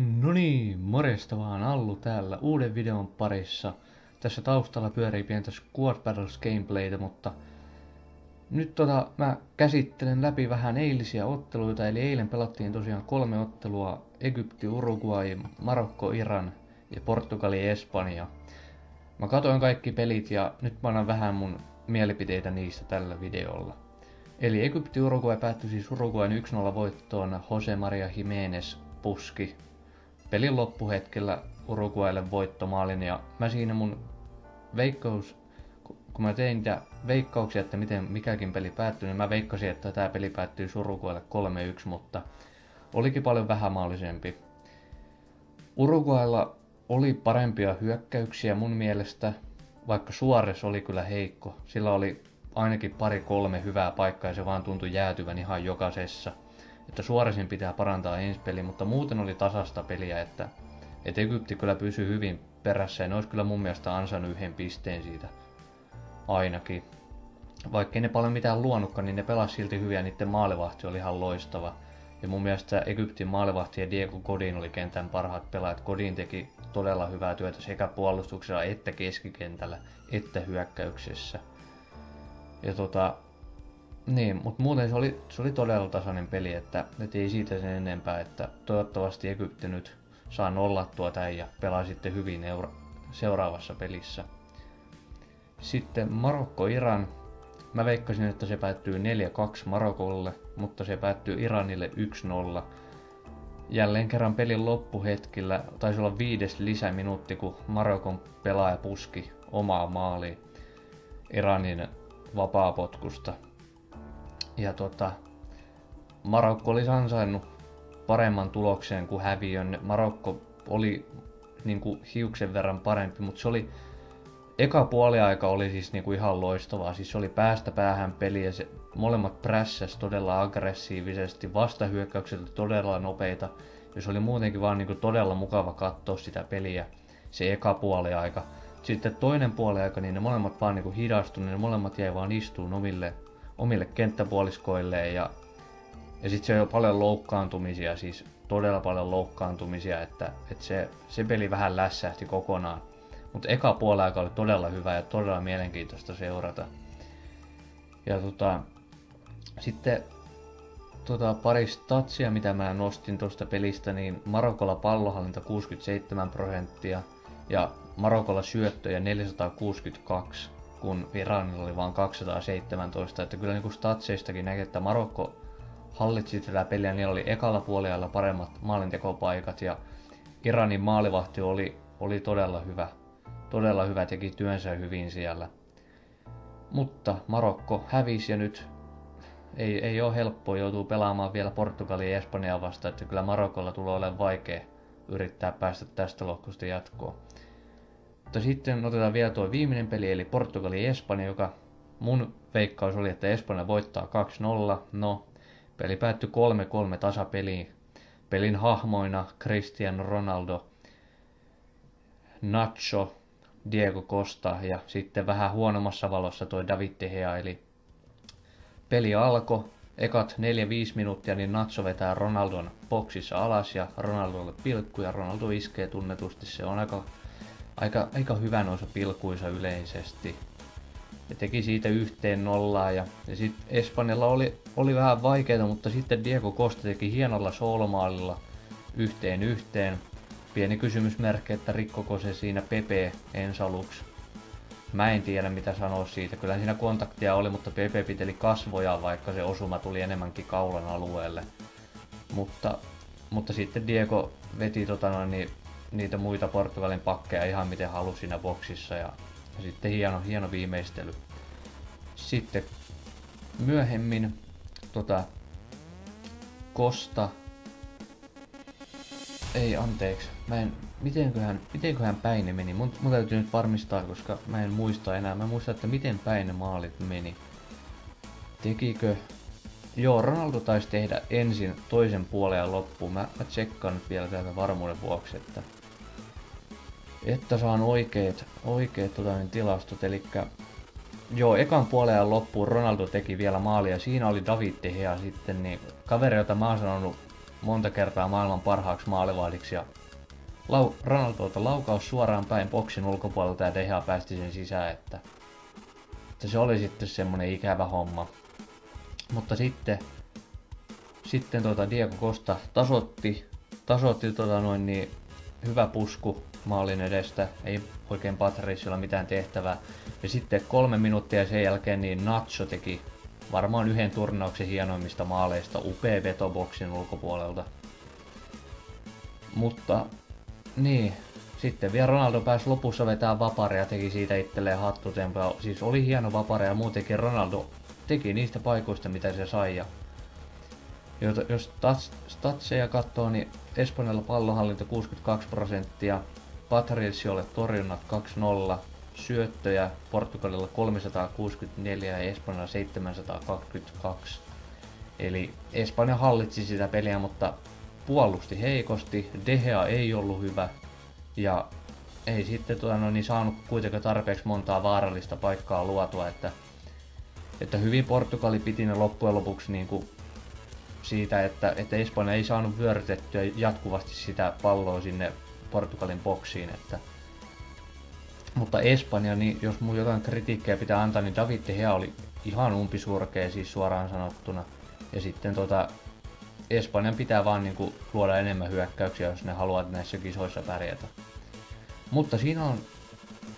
No niin, morjesta vaan Allu täällä uuden videon parissa. Tässä taustalla pyörii pientä Squad Battles gameplaytä, mutta nyt tota, mä käsittelen läpi vähän eilisiä otteluita, eli eilen pelattiin tosiaan kolme ottelua, Egypti, Uruguay, Marokko, Iran ja Portugali, Espanja. Mä katoin kaikki pelit ja nyt mä annan vähän mun mielipiteitä niistä tällä videolla. Eli Egypti Uruguay päättyi siis Uruguayn 1-0 voittoon Jose Maria Jimenez puski pelin loppuhetkellä Uruguaylle voittomaalin ja mä siinä mun veikkaus, kun mä tein niitä veikkauksia, että miten mikäkin peli päättyy, niin mä veikkasin, että tämä peli päättyy Uruguaylle 3-1, mutta olikin paljon vähämaallisempi. Uruguaylla oli parempia hyökkäyksiä mun mielestä, vaikka Suores oli kyllä heikko. Sillä oli ainakin pari kolme hyvää paikkaa ja se vaan tuntui jäätyvän ihan jokaisessa että Suoresin pitää parantaa ensi peli, mutta muuten oli tasasta peliä, että, että Egypti kyllä pysyy hyvin perässä ja ne olisi kyllä mun mielestä ansainnut yhden pisteen siitä ainakin. Vaikka ne paljon mitään luonutkaan, niin ne pelasi silti hyviä ja niiden maalivahti oli ihan loistava. Ja mun mielestä Egyptin maalivahti ja Diego Godin oli kentän parhaat pelaajat. Godin teki todella hyvää työtä sekä puolustuksella että keskikentällä että hyökkäyksessä. Ja tota, niin, mutta muuten se oli, se oli todella tasainen peli, että et ei siitä sen enempää, että toivottavasti Egypti nyt saa nollattua tämän ja pelaa sitten hyvin euro, seuraavassa pelissä. Sitten Marokko-Iran. Mä veikkasin, että se päättyy 4-2 Marokolle, mutta se päättyy Iranille 1-0. Jälleen kerran pelin loppuhetkillä taisi olla viides lisäminuutti, kun Marokon pelaaja puski omaa maaliin Iranin vapaapotkusta ja tota, Marokko olisi ansainnut paremman tuloksen kuin häviön. Marokko oli niin kuin hiuksen verran parempi, mutta se oli eka puoliaika oli siis niin kuin ihan loistavaa. Siis se oli päästä päähän peli ja se, molemmat prässäs todella aggressiivisesti, vastahyökkäykset oli todella nopeita. Ja se oli muutenkin vaan niin kuin todella mukava katsoa sitä peliä, se eka puoliaika. Sitten toinen puoliaika, niin ne molemmat vaan niin kuin hidastuneet, ne molemmat jäi vaan istuun omille omille kenttäpuoliskoilleen ja, ja sitten se on paljon loukkaantumisia, siis todella paljon loukkaantumisia, että, että se, se peli vähän lässähti kokonaan. Mutta eka puoli oli todella hyvä ja todella mielenkiintoista seurata. Ja tota, sitten tota, pari statsia, mitä mä nostin tuosta pelistä, niin Marokolla pallohallinta 67 prosenttia ja Marokolla syöttöjä 462 kun Iranilla oli vain 217. Että kyllä niin statseistakin näkee, että Marokko hallitsi tätä peliä, niillä oli ekalla puolella paremmat maalintekopaikat ja Iranin maalivahti oli, oli todella hyvä. Todella hyvä, teki työnsä hyvin siellä. Mutta Marokko hävisi ja nyt ei, ei ole helppoa, joutuu pelaamaan vielä Portugalia ja Espanjaa vastaan, että kyllä Marokolla tulee olemaan vaikea yrittää päästä tästä lohkosta jatkoon. Mutta sitten otetaan vielä tuo viimeinen peli, eli Portugali Espanja, joka mun veikkaus oli, että Espanja voittaa 2-0. No, peli päättyi 3-3 tasapeliin. Pelin hahmoina Cristiano Ronaldo, Nacho, Diego Costa ja sitten vähän huonommassa valossa toi David De Gea, eli peli alkoi, ekat 4-5 minuuttia, niin Nacho vetää Ronaldon boksissa alas ja Ronaldolle pilkku ja Ronaldo iskee tunnetusti. Se on aika aika, aika hyvä noissa pilkuissa yleisesti. Ja teki siitä yhteen nollaa ja, ja sitten Espanjalla oli, oli vähän vaikeita, mutta sitten Diego Costa teki hienolla solmaalilla yhteen yhteen. Pieni kysymysmerkki, että rikkoko se siinä Pepe ensaluksi. Mä en tiedä mitä sanoa siitä. Kyllä siinä kontaktia oli, mutta Pepe piteli kasvoja, vaikka se osuma tuli enemmänkin kaulan alueelle. Mutta, mutta sitten Diego veti tota noin, niin niitä muita Portugalin pakkeja ihan miten halusi siinä boksissa ja, ja sitten hieno, hieno viimeistely. Sitten myöhemmin tota, Kosta ei anteeksi, mä en, mitenköhän, mitenköhän päin meni, mun, mun täytyy nyt varmistaa, koska mä en muista enää, mä muistan, että miten päin ne maalit meni. Tekikö, joo Ronaldo taisi tehdä ensin toisen puolen ja loppuun, mä, mä tsekkaan vielä täältä varmuuden vuoksi, että että saan oikeet, oikeet tota, niin tilastot. Eli joo, ekan puolen loppuun Ronaldo teki vielä maalia. Siinä oli David De Gea sitten, niin kaveri, jota mä oon sanonut monta kertaa maailman parhaaksi maalivahdiksi ja lau- Ronaldolta laukaus suoraan päin boksin ulkopuolelta ja Deha päästi sen sisään, että, että se oli sitten semmonen ikävä homma. Mutta sitten, sitten tuota Diego Costa tasotti, tasotti tota noin niin hyvä pusku maalin edestä, ei oikein Patriciolla mitään tehtävää. Ja sitten kolme minuuttia sen jälkeen niin Nacho teki varmaan yhden turnauksen hienoimmista maaleista upea vetoboksin ulkopuolelta. Mutta niin, sitten vielä Ronaldo pääsi lopussa vetää vaparia ja teki siitä itselleen hattutempoa. Siis oli hieno vapari ja muutenkin Ronaldo teki niistä paikoista mitä se sai. Ja jos statseja katsoo, niin Espanjalla pallonhallinta 62 prosenttia, Patriciolle torjunnat 2-0, syöttöjä Portugalilla 364 ja Espanjalla 722. Eli Espanja hallitsi sitä peliä, mutta puolusti heikosti, Dehea ei ollut hyvä ja ei sitten tuota, no, niin saanut kuitenkaan tarpeeksi montaa vaarallista paikkaa luotua, että, että hyvin Portugali piti ne loppujen lopuksi niin kuin siitä, että, että Espanja ei saanut vyörytettyä jatkuvasti sitä palloa sinne Portugalin boksiin, että mutta Espanja, niin jos mun jotain kritiikkiä pitää antaa, niin David De Gea oli ihan umpisurkea siis suoraan sanottuna. Ja sitten tota, Espanjan pitää vaan niinku luoda enemmän hyökkäyksiä, jos ne haluaa näissä kisoissa pärjätä. Mutta siinä on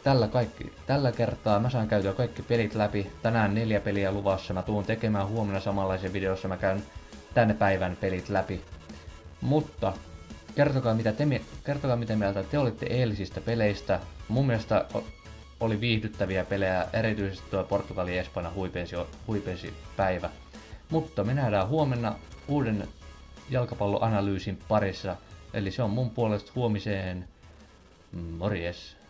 tällä, kaikki, tällä kertaa mä saan käytyä kaikki pelit läpi. Tänään neljä peliä luvassa. Mä tuun tekemään huomenna samanlaisen videossa. Mä käyn tänne päivän pelit läpi. Mutta kertokaa mitä, te, kertokaa mitä mieltä te olitte eilisistä peleistä. Mun mielestä oli viihdyttäviä pelejä, erityisesti tuo Portugali Espanja huipensi, huipensi päivä. Mutta me nähdään huomenna uuden jalkapalloanalyysin parissa. Eli se on mun puolesta huomiseen. Morjes.